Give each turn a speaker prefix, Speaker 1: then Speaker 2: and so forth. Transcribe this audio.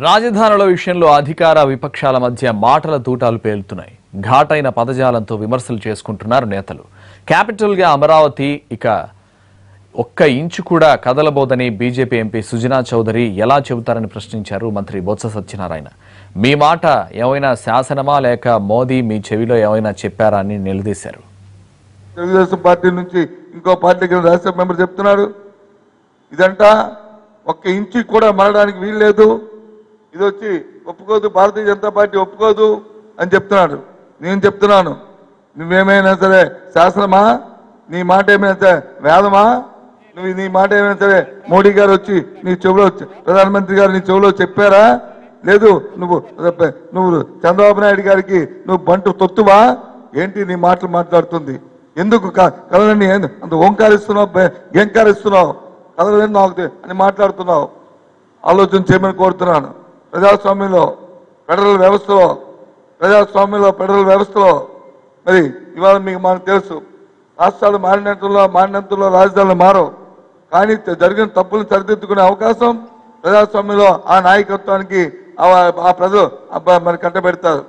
Speaker 1: రాజధానుల విషయంలో అధికార విపక్షాల మధ్య మాటల తూటాలు పేలుతున్నాయి. ఘాటైన పదజాలంతో విమర్శలు చేసుకుంటున్నారు నేతలు. క్యాపిటల్గా అమరావతి ఇక ఒక్క ఇంచు కూడా కదలబోదని బీజేపీ ఎంపీ సుజనా చౌదరి ఎలా చెబుతారని ప్రశ్నించారు మంత్రి బొత్స సత్యనారాయణ. మీ మాట ఏమైనా శాసనమా లేక మోదీ మీ చెవిలో ఏమైనా చెప్పారా అని నిలదీశారు.
Speaker 2: తెలుగుదేశం పార్టీ నుంచి ఇంకో పార్టీకి రాజ్యసభ మెంబర్ చెప్తున్నాడు ఇదంటా ఒక్క ఇంచు కూడా మరడానికి వీల్లేదు. ఇది వచ్చి ఒప్పుకోదు భారతీయ జనతా పార్టీ ఒప్పుకోదు అని చెప్తున్నాడు. నేను చెప్తున్నాను నువ్వేమైనా సరే శాసనమా? నీ మాట ఏమైనా సరే వేదమా? నువ్వు నీ మాట ఏమైనా సరే మోడీ గారు వచ్చి నీ చెవిలో వచ్చి- ప్రధానమంత్రి గారు నీ చెవిలో చెప్పారా? లేదు నువ్వు నువ్వు చంద్రబాబు నాయుడు గారికి నువ్వు బంటు తొత్తువా? ఏంటి నీ మాటలు మాట్లాడుతుంది? ఎందుకు క- అంత ఓంకారిస్తున్నావు గెంకారిస్తున్నావు కదలని నాకు అని మాట్లాడుతున్నావు. ఆలోచన చేయమని కోరుతున్నాను. ప్రజాస్వామ్యంలో ఫెడరల్ వ్యవస్థలో ప్రజాస్వామ్యంలో ఫెడరల్ వ్యవస్థలో. మరి ఇవాళ మీకు మనకు తెలుసు రాష్ట్రాలు మారినట్టులో మారినంతలో రాజధానులు మారవు. కానీ జరిగిన తప్పులు సరిదిద్దుకునే అవకాశం ప్రజాస్వామ్యంలో ఆ నాయకత్వానికి ఆ ప్రజలు మరి కట్టబెడతారు.